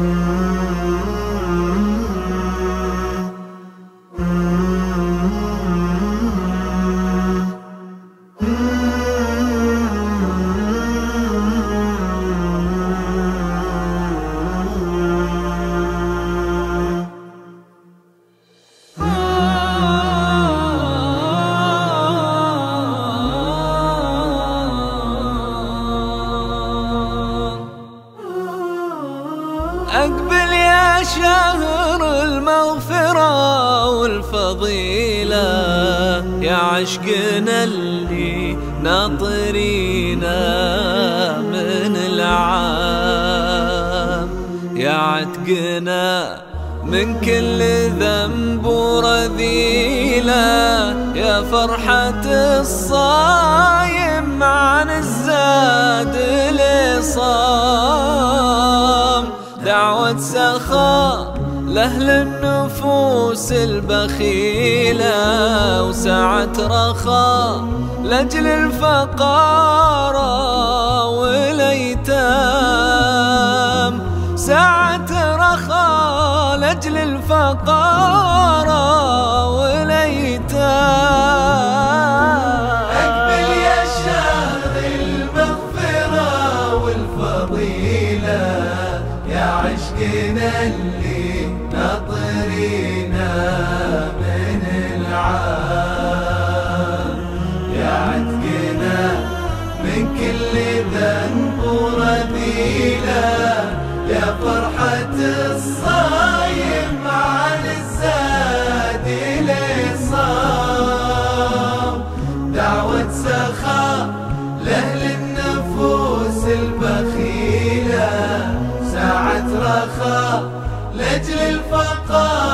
Mm-hmm. شهر المغفرة والفضيلة. يا عشقنا اللي ناطرينا من العام. يا عتقنا من كل ذنب ورذيلة يا فرحة الصايم عن الزاد لصام دعوة سخاء لأهل النفوس البخيلة وسعة رخاء لأجل الفقارة والأيتام. سعة رخاء لأجل الفقارة والأيتام. عشقنا اللي ناطرينا من العام يا عتقنا من كل ذنب ورذيلة يا فرحة الصايم عن الزاد لصام دعوة لأجل الفقارة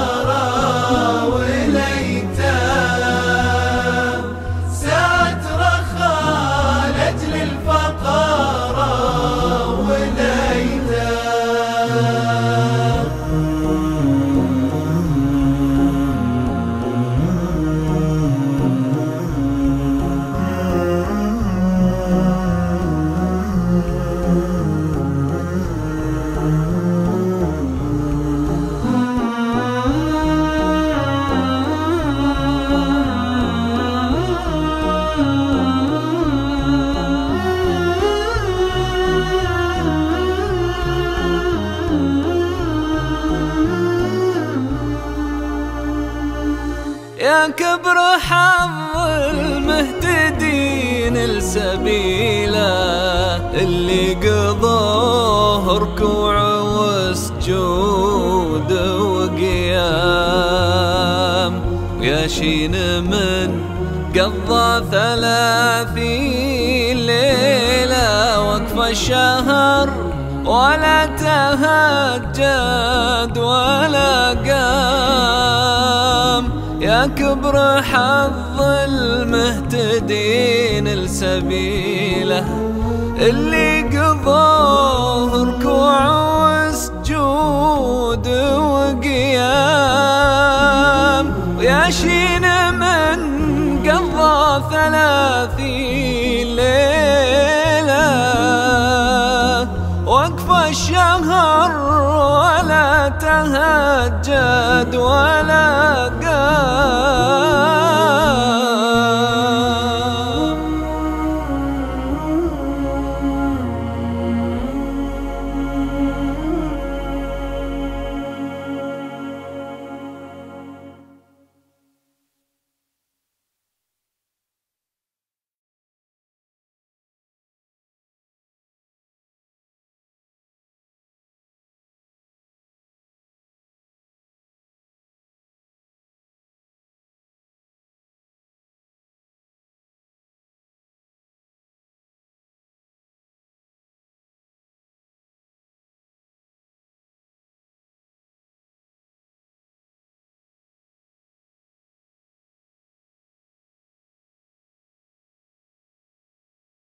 يا كبر حظ المهتدين السبيلة اللي قضوه ركوع وسجود وقيام. ويا شين من قضى ثلاثين ليلة وقف الشهر ولا تهجد ولا قام. يا كبر حظ المهتدين السبيله اللي قضوه ركوع وسجود وقيام. ويا شين من قضى ثلاثين ليلة. وقف الشهر ولا تهجد ولا قام.